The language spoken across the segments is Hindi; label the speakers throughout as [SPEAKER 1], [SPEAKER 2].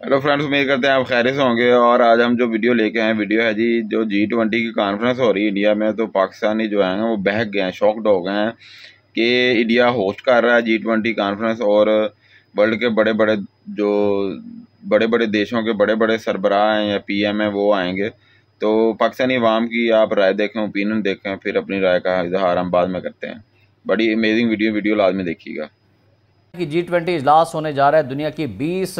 [SPEAKER 1] हेलो फ्रेंड्स उम्मीद करते हैं आप खैर से होंगे और आज हम जो वीडियो लेके आए वीडियो है जी, जो जी ट्वेंटी की कॉन्फ्रेंस हो रही है इंडिया में तो पाकिस्तानी जो हैं, वो बहक गए हैं शॉक्ड हो गए हैं कि इंडिया होस्ट कर रहा है जी ट्वेंटी कॉन्फ्रेंस और वर्ल्ड के बड़े बड़े जो बड़े बड़े देशों के बड़े बड़े सरबराह हैं या पी एम है, वो आएँगे। तो पाकिस्तानी अवाम की आप राय देखें ओपिनियन देखें, फिर अपनी राय का इजहार हम बाद में करते हैं। बड़ी अमेजिंग वीडियो वीडियो लाजमी देखिएगा।
[SPEAKER 2] कि जी ट्वेंटी इजलास होने जा रहा है दुनिया की बीस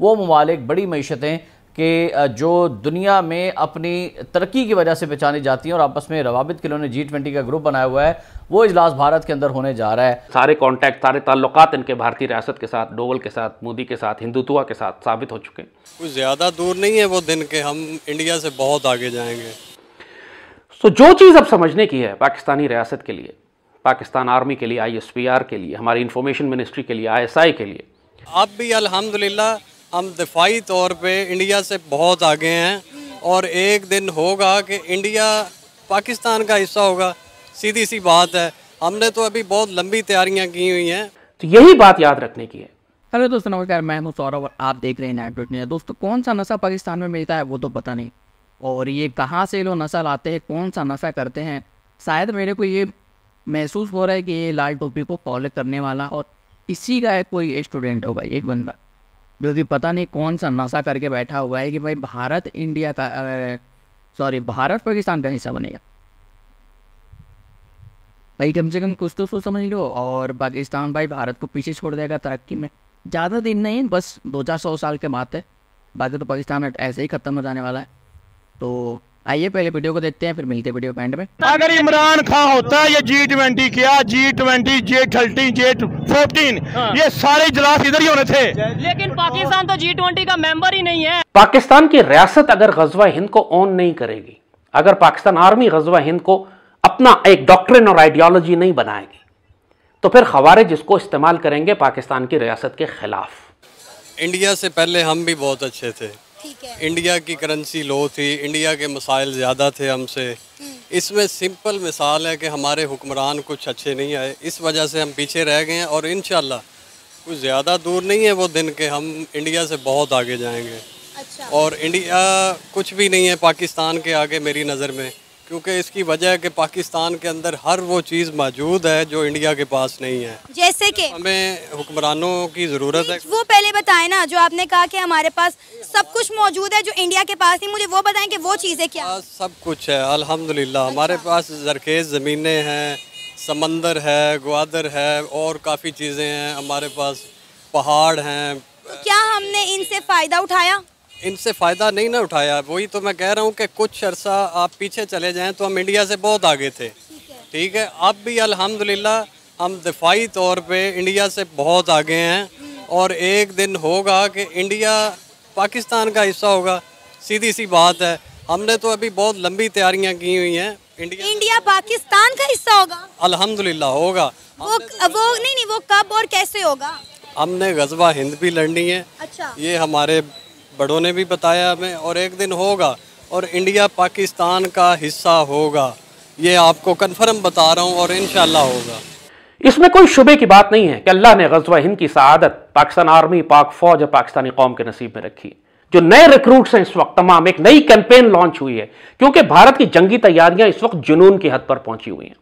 [SPEAKER 2] वो ममालिक बड़ी मीशतें कि जो दुनिया में अपनी तरक्की की वजह से पहचानी जाती हैं और आपस में रवाबित के लिए जी ट्वेंटी का ग्रुप बनाया हुआ है वो इजलास भारत के अंदर होने जा रहा है।
[SPEAKER 3] सारे कॉन्टैक्ट सारे ताल्लुकात इनके भारतीय रियासत के साथ डोवल के साथ मोदी के साथ हिंदुत्वा के साथ साबित हो चुके हैं।
[SPEAKER 4] कुछ ज़्यादा दूर नहीं है वो दिन के हम इंडिया से बहुत आगे जाएँगे।
[SPEAKER 3] तो जो चीज़ अब समझने की है पाकिस्तानी रियासत के लिए पाकिस्तान आर्मी के लिए आईएसपीआर के लिए हमारी इंफॉर्मेशन मिनिस्ट्री के लिए आईएसआई के लिए।
[SPEAKER 4] अब भी अल्हम्दुलिल्लाह हम दिफाई तौर पे इंडिया से बहुत आगे हैं और एक दिन होगा कि इंडिया पाकिस्तान का हिस्सा होगा। सीधी सी बात है हमने तो अभी बहुत लंबी तैयारियाँ की हुई हैं।
[SPEAKER 3] तो यही बात याद रखने की है।
[SPEAKER 5] हेलो दोस्तों नमस्कार मैं हूँ सौरभ और आप देख रहे हैं नेटवर्क न्यूज़ दोस्तों कौन सा नशा पाकिस्तान में मिलता है वो तो पता नहीं। और ये कहाँ से लोग नशा लाते हैं कौन सा नशा करते हैं? शायद मेरे को ये महसूस हो रहा है कि ये लाल टोपी को फॉलो करने वाला और इसी का एक कोई स्टूडेंट होगा, एक बंदा। जो कि पता नहीं कौन सा नशा करके बैठा हुआ है कि भाई भारत इंडिया का सॉरी भारत, पाकिस्तान का हिस्सा बनेगा। भाई कम से कम कुछ तो सोच समझ लो और पाकिस्तान भाई भारत को पीछे छोड़ देगा तरक्की में। ज़्यादा दिन नहीं, बस दो चार सौ साल के बाद है। बाकी तो पाकिस्तान ऐसे ही ख़त्म हो जाने वाला है। तो आइए पहले वीडियो को देखते हैं फिर मिलते वीडियो पैंट में।
[SPEAKER 6] अगर इमरान खान होता है ये जी ट्वेंटी क्या G twenty J thirty J fourteen ये सारे इजलास इधर ही होने थे।
[SPEAKER 7] लेकिन पाकिस्तान तो जी ट्वेंटी का मेंबर ही नहीं है।
[SPEAKER 3] पाकिस्तान की रियासत अगर गजवा हिंद को ऑन नहीं करेगी अगर पाकिस्तान आर्मी गजवा हिंद को अपना एक डॉक्ट्रिन और आइडियोलॉजी नहीं बनाएगी तो फिर खबारें जिसको इस्तेमाल करेंगे पाकिस्तान की रियासत के खिलाफ।
[SPEAKER 4] इंडिया से पहले हम भी बहुत अच्छे थे। इंडिया की करेंसी लो थी इंडिया के मसाइल ज़्यादा थे हमसे। हम्म। इसमें सिंपल मिसाल है कि हमारे हुक्मरान कुछ अच्छे नहीं आए। इस वजह से हम पीछे रह गए हैं और इन कुछ ज़्यादा दूर नहीं है वो दिन के हम इंडिया से बहुत आगे जाएँगे। अच्छा। और इंडिया कुछ भी नहीं है पाकिस्तान के आगे मेरी नज़र में। क्योंकि इसकी वजह है कि पाकिस्तान के अंदर हर वो चीज़ मौजूद है जो इंडिया के पास नहीं है।
[SPEAKER 7] जैसे कि
[SPEAKER 4] हमें हुक्मरानों की ज़रूरत है।
[SPEAKER 7] वो पहले बताएँ ना जो आपने कहा कि हमारे पास सब कुछ मौजूद है जो इंडिया के पास नहीं मुझे वो बताएँ कि वो चीज़ें क्या
[SPEAKER 4] सब कुछ है अल्हम्दुलिल्लाह। अच्छा। हमारे पास जरखेज़ ज़मीनें हैं समंदर है ग्वादर है और काफ़ी चीज़ें हैं। हमारे पास पहाड़ हैं।
[SPEAKER 7] तो क्या हमने इनसे फ़ायदा उठाया?
[SPEAKER 4] इनसे फ़ायदा नहीं ना उठाया। वही तो मैं कह रहा हूँ कि कुछ अरसा आप पीछे चले जाएँ तो हम इंडिया से बहुत आगे थे। ठीक है? अब भी अल्हम्दुलिल्लाह हम दिफाई तौर पे इंडिया से बहुत आगे हैं और एक दिन होगा कि इंडिया पाकिस्तान का हिस्सा होगा। सीधी सी बात है हमने तो अभी बहुत लंबी तैयारियाँ की हुई हैं।
[SPEAKER 7] इंडिया इंडिया पाकिस्तान का हिस्सा होगा।
[SPEAKER 4] अल्हम्दुलिल्लाह होगा।
[SPEAKER 7] वो वो नहीं नहीं वो कब और कैसे होगा?
[SPEAKER 4] हमने गजबा हिंद भी लड़नी है। अच्छा। ये हमारे बड़ों ने भी बताया हमें और एक दिन होगा और इंडिया पाकिस्तान का हिस्सा होगा। ये आपको कन्फर्म बता रहा हूँ और इन होगा।
[SPEAKER 3] इसमें कोई शुबे की बात नहीं है कि अल्लाह ने गजवा हिंद की सआदत पाकिस्तान आर्मी पाक फौज और पाकिस्तानी कौम के नसीब में रखी। जो नए रिक्रूट्स हैं इस वक्त तमाम एक नई कैंपेन लॉन्च हुई है क्योंकि भारत की जंगी तैयारियाँ इस वक्त जुनून की हद पर पहुँची हुई हैं।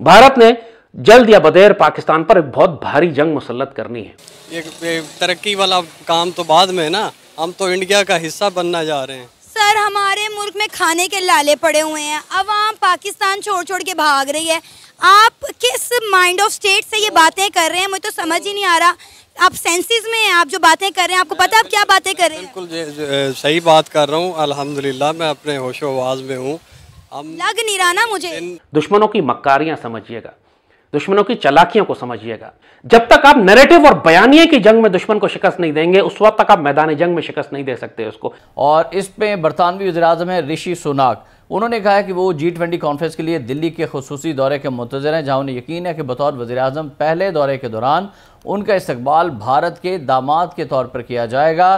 [SPEAKER 3] भारत ने जल्द या बदेर पाकिस्तान पर एक बहुत भारी जंग मुसलत करनी है।
[SPEAKER 4] ये तरक्की वाला काम तो बाद में ना? हम तो इंडिया का हिस्सा बनना जा रहे हैं।
[SPEAKER 7] सर हमारे मुल्क में खाने के लाले पड़े हुए हैं। अवाम पाकिस्तान छोड़ छोड़ के भाग रही है। आप किस माइंड ऑफ़ स्टेट से ये बातें कर रहे हैं? मुझे तो समझ ही नहीं आ रहा। आप सेंसिस में हैं आप जो बातें कर रहे हैं आपको पता आप क्या बातें कर रहे हैं?
[SPEAKER 4] बिल्कुल सही बात कर रहा हूँ। अल्हम्दुलिल्लाह मैं अपने होशो आवाज़ में हूँ।
[SPEAKER 7] लग नहीं रहा ना मुझे।
[SPEAKER 3] दुश्मनों की मक्कारियाँ समझिएगा। दुश्मनों की चलाकियों को समझिएगा। जब तक आप नैरेटिव और बयानिए की जंग में दुश्मन को शिकस्त नहीं देंगे, उस वक्त तक आप मैदान जंग में शिकस्त नहीं दे सकते उसको।
[SPEAKER 2] और इसमें बरतानवी वजर है ऋषि सोनाक। उन्होंने कहा है कि वो जी ट्वेंटी कॉन्फ्रेंस के लिए दिल्ली के खसूसी दौरे के मुंतजर हैं, जहाँ उन्हें यकीन है कि बतौर वजी अजम पहले दौरे के दौरान उनका इस्तकबाल भारत के दामाद के तौर पर किया जाएगा।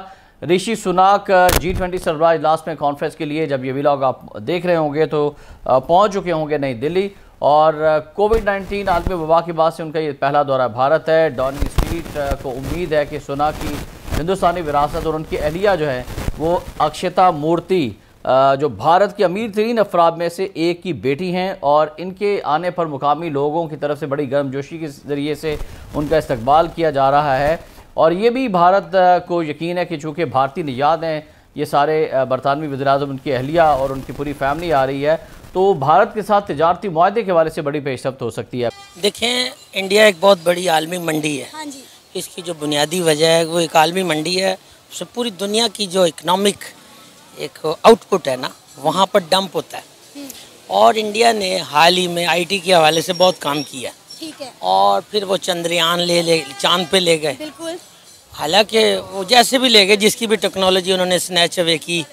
[SPEAKER 2] ऋषि सुनाक जी ट्वेंटी सरबराज लास्ट में कॉन्फ्रेंस के लिए जब ये व्लॉग आप देख रहे होंगे तो पहुँच चुके होंगे नई दिल्ली। और कोविड नाइन्टीन आलमी वबा के बाद से उनका ये पहला दौरा भारत है। डॉनिंग स्ट्रीट को उम्मीद है कि सुना की हिंदुस्तानी विरासत और उनकी अहलिया जो है, वो अक्षता मूर्ति जो भारत की अमीर तरीन अफराद में से एक की बेटी हैं और इनके आने पर मुकामी लोगों की तरफ़ से बड़ी गर्मजोशी के ज़रिए से उनका इस्तकबाल किया जा रहा है। और ये भी भारत को यकीन है कि चूँकि भारतीय निजात हैं, ये सारे बरतानवी वजी उनकी अहलिया और उनकी पूरी फैमिली आ रही है। तो भारत के साथ तजारती माहे के वाले से बड़ी पेशरफ हो सकती है।
[SPEAKER 8] देखें इंडिया एक बहुत बड़ी आलमी मंडी है। हाँ जी। इसकी जो बुनियादी वजह है वो एक आलमी मंडी है। उससे पूरी दुनिया की जो इकनॉमिक एक आउटपुट है ना वहाँ पर डंप होता है। हम्म। और इंडिया ने हाल ही में आईटी के हवाले से बहुत काम किया। ठीक है। और फिर वो चंद्रयान ले ले चाँद पे ले गए। बिल्कुल। हालाँकि वो जैसे भी ले गए जिसकी भी टेक्नोलॉजी उन्होंने स्नैच अवे की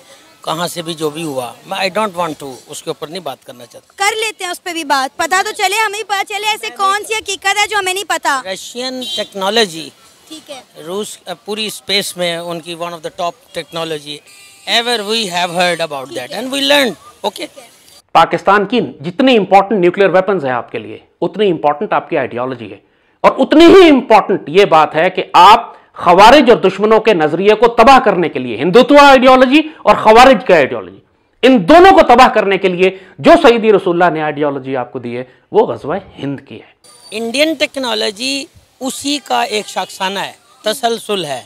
[SPEAKER 8] कहाँ से भी जो भी हुआ मैं आई डोंट वांट टू उसके ऊपर नहीं बात करना चाहता।
[SPEAKER 7] कर लेते हैं उस पर भी बात। पता तो चले हमें पता चले ऐसे कौन सी हकीकत है जो हमें नहीं पता?
[SPEAKER 8] रशियन टेक्नोलॉजी
[SPEAKER 7] ठीक है।
[SPEAKER 8] रूस पूरी स्पेस में उनकी one of the top technology ever we have heard about that and we learn okay
[SPEAKER 3] Pakistan की जितनी इंपॉर्टेंट न्यूक्लियर वेपन्स है आपके लिए उतनी इंपॉर्टेंट आपकी आइडियोलॉजी है। और उतनी ही इंपॉर्टेंट ये बात है कि आप खवारिज और दुश्मनों के नज़रिए को तबाह करने के लिए, हिंदुत्व आइडियोलॉजी और खवारिज का आइडियोलॉजी इन दोनों को तबाह करने के लिए जो सईदी रसुल्ला ने आइडियोलॉजी आपको दी है, वो गजवा हिंद की है।
[SPEAKER 8] इंडियन टेक्नोलॉजी उसी का एक शाखसाना है, तसलसल है।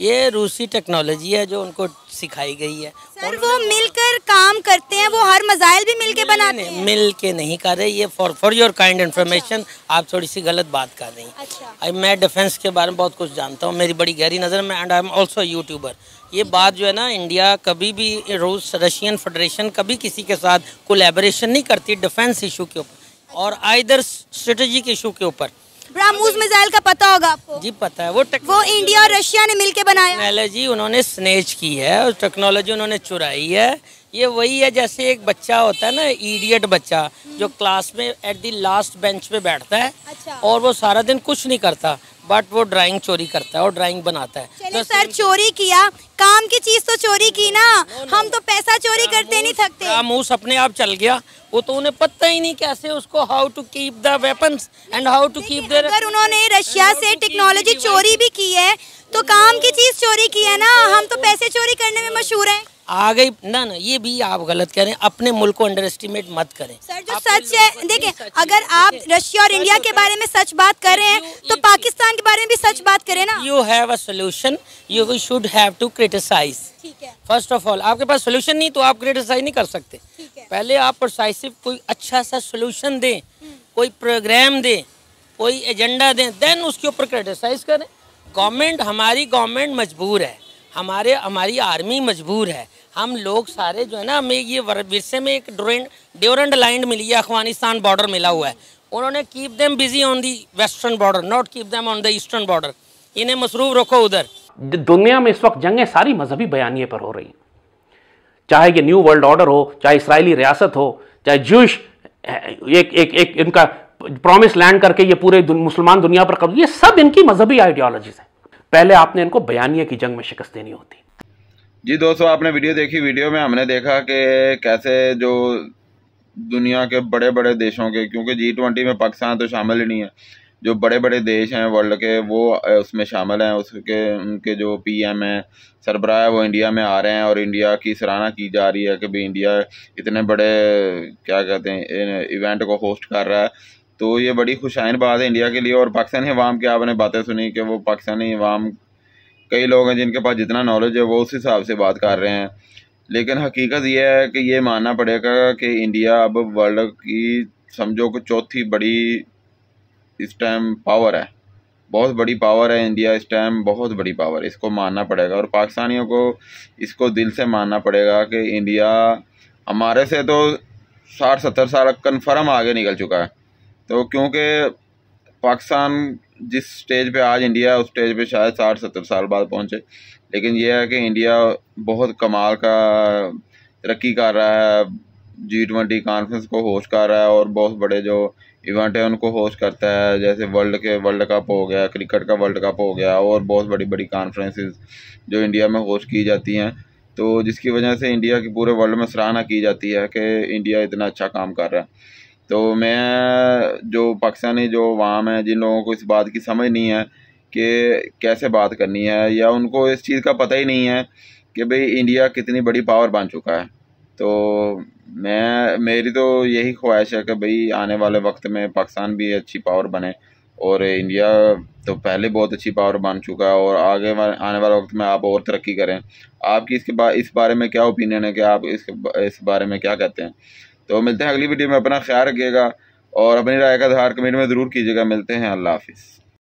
[SPEAKER 8] ये रूसी टेक्नोलॉजी है जो उनको सिखाई गई है।
[SPEAKER 7] सर वो मिलकर काम करते हैं वो हर मजाइल भी मिलके बनाते हैं।
[SPEAKER 8] मिल के नहीं कर रहे ये for for your kind information आप थोड़ी सी गलत बात कर रही हैं। अच्छा। मैं डिफेंस के बारे में बहुत कुछ जानता हूँ मेरी बड़ी गहरी नज़र में and I am also YouTuber ये बात जो है ना इंडिया कभी भी रूस रशियन फेडरेशन कभी किसी के साथ कोलेबोरेशन नहीं करती डिफेंस इशू के ऊपर और आइदर स्ट्रेटेजिक इशू के ऊपर।
[SPEAKER 7] ब्राह्मूस मिसाइल का पता होगा आपको?
[SPEAKER 8] जी पता है। वो
[SPEAKER 7] वो इंडिया और रशिया ने मिलकर बनाया।
[SPEAKER 8] टेक्नोलॉजी उन्होंने स्नेच की है और टेक्नोलॉजी उन्होंने चुराई है। ये वही है जैसे एक बच्चा होता है ना इडियट बच्चा जो क्लास में एट दी लास्ट बेंच पे बैठता है अच्छा। और वो सारा दिन कुछ नहीं करता। बट वो ड्राइंग चोरी करता है और ड्राइंग बनाता है।
[SPEAKER 7] तो सर चोरी किया। काम की चीज़ तो चोरी की ना। हम तो पैसा चोरी करते नहीं थकते।
[SPEAKER 8] मूस अपने आप चल गया? वो तो उन्हें पता ही नहीं कैसे उसको how to keep the weapons and how to keep there
[SPEAKER 7] अगर उन्होंने रशिया से टेक्नोलॉजी चोरी भी की है तो काम की चीज़ चोरी की है ना। हम तो पैसे चोरी करने में मशहूर हैं।
[SPEAKER 8] आ गई ना ना ये भी आप गलत करें अपने मुल्क को अंडर एस्टिमेट मत करें।
[SPEAKER 7] सर जो सच है देखें अगर आप रशिया और इंडिया के बारे में सच बात कर रहे हैं तो पाकिस्तान के बारे में भी सच बात करें ना।
[SPEAKER 8] You have a solution you should have to criticize first of all आपके पास सोल्यूशन नहीं तो आप क्रिटिसाइज नहीं कर सकते। पहले आप प्रोसाइसिव कोई अच्छा सा सोल्यूशन दें। कोई प्रोग्राम दें कोई एजेंडा दें देन उसके ऊपर क्रिटिसाइज करें। गवर्नमेंट हमारी गवर्नमेंट मजबूर है। हमारे, हमारी आर्मी मजबूर है। हम लोग सारे जो है ना, हमें ये विरसे में एक ड्योरेंड लाइन मिली है, अफ़गानिस्तान बॉर्डर मिला हुआ है। उन्होंने keep them busy on the western border not keep them on the eastern border इन्हें मसरूफ रखो उधर।
[SPEAKER 3] दुनिया में इस वक्त जंगें सारी मजहबी बयानी पर हो रही चाहे ये न्यू वर्ल्ड ऑर्डर हो, चाहे इसराइली रियासत हो, चाहे जूश एक एक एक इनका प्रॉमिस लैंड करके ये पूरे मुसलमान दुनिया पर कब्जा, ये सब इनकी मजहबी आइडियोलॉजीज है। पहले आपने इनको बयानिया की जंग में शिकस्त देनी होती।
[SPEAKER 1] जी दोस्तों, आपने वीडियो देखी। वीडियो में हमने देखा कि कैसे जो दुनिया के बड़े बड़े देशों के, क्योंकि जी ट्वेंटी में पाकिस्तान तो शामिल ही नहीं है, जो बड़े बड़े देश हैं वर्ल्ड के, वो उसमें शामिल हैं। उसके, उनके जो पीएम हैं, सरबराह वो इंडिया में आ रहे हैं और इंडिया की सराहना की जा रही है कि भाई इंडिया इतने बड़े, क्या कहते हैं इवेंट को होस्ट कर रहा है। तो ये बड़ी खुशाइन बात है इंडिया के लिए और पाकिस्तानी अवाम की आपने बातें सुनी कि वो पाकिस्तानी अवाम कई लोग हैं जिनके पास जितना नॉलेज है वो उस हिसाब से बात कर रहे हैं। लेकिन हकीकत ये है कि ये मानना पड़ेगा कि इंडिया अब वर्ल्ड की समझो कि चौथी बड़ी इस टाइम पावर है। बहुत बड़ी पावर है इंडिया इस टाइम बहुत बड़ी पावर है। इसको मानना पड़ेगा और पाकिस्तानियों को इसको दिल से मानना पड़ेगा कि इंडिया हमारे से तो साठ सत्तर साल कन्फर्म आगे निकल चुका है। तो क्योंकि पाकिस्तान जिस स्टेज पे आज इंडिया उस स्टेज पे शायद साठ, सत्तर साल बाद पहुँचे। लेकिन यह है कि इंडिया बहुत कमाल का तरक्की कर रहा है जी ट्वेंटी कॉन्फ्रेंस को होस्ट कर रहा है और बहुत बड़े जो इवेंट है, उनको होस्ट करता है। जैसे वर्ल्ड के वर्ल्ड कप हो गया क्रिकेट का वर्ल्ड कप हो गया और बहुत बड़ी बड़ी कॉन्फ्रेंसेस जो इंडिया में होस्ट की जाती हैं। तो जिसकी वजह से इंडिया की पूरे वर्ल्ड में सराहना की जाती है कि इंडिया इतना अच्छा काम कर रहा है। तो मैं जो पाकिस्तानी जो वाम है जिन लोगों को इस बात की समझ नहीं है कि कैसे बात करनी है या उनको इस चीज़ का पता ही नहीं है कि भाई इंडिया कितनी बड़ी पावर बन चुका है। तो मैं मेरी तो यही ख्वाहिश है कि भाई आने वाले वक्त में पाकिस्तान भी अच्छी पावर बने और इंडिया तो पहले बहुत अच्छी पावर बन चुका है और आगे आने वाले वक्त में आप और तरक्की करें। आपकी इसके बा, इस बारे में क्या ओपिनियन है कि आप इस इस बारे में क्या कहते हैं? तो मिलते हैं अगली वीडियो में। अपना ख्याल रखिएगा और अपनी राय का इजहार कमेंट में ज़रूर कीजिएगा। मिलते हैं। अल्लाह हाफिज़।